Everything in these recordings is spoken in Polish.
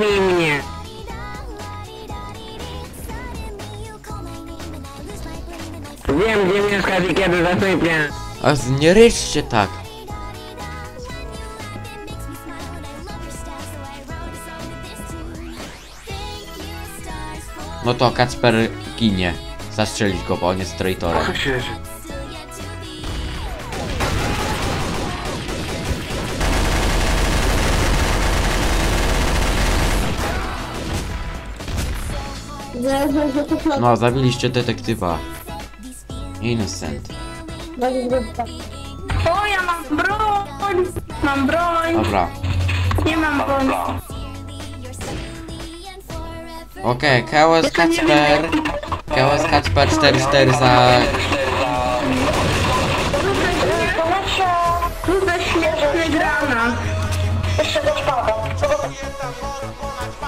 bij mnie! Suddenly you call my name and I lose my brain and I Wiem, gdzie mieszkasz i kiedy zasypię. A z- nie ryczcie tak. No to Kacper ginie. Zastrzelić go, bo on jest traitorem. No, zabiliście detektywa. Innocent. O, ja mam broń! Mam broń! Dobra. Nie mam broni. Okej, KS Kacper. KS Kacper 44 za... Tu za śmieszny granat. Jeszcze go A,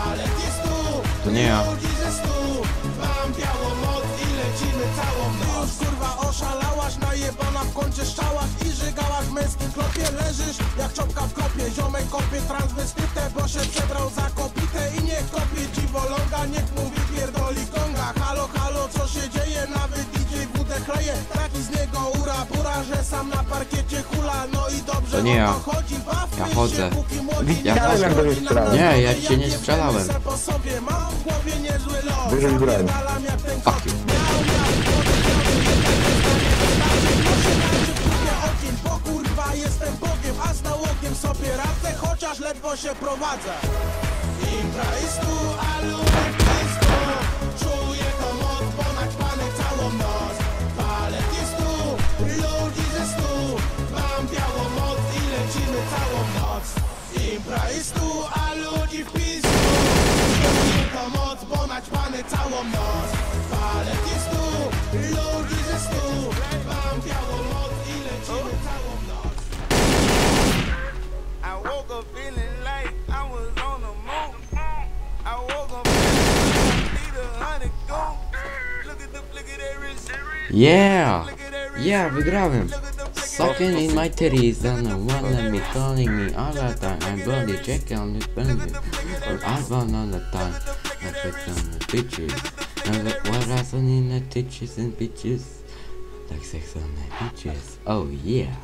To nie ja. To nie ja. Ja chodzę. Ja Widziałem jak do mnie strzelałem. Nie, ja cię nie strzelałem. Wyżej broń. Fuck you. I I moon. I woke up feeling like I Yeah! Yeah, wygrałem. Sucking in my titties and the one let me calling me all the time. I'm bloody check on the bandit. I want all the time. I bitches. And I was like, what happened in the titches and bitches? Like sex on the bitches. Oh yeah.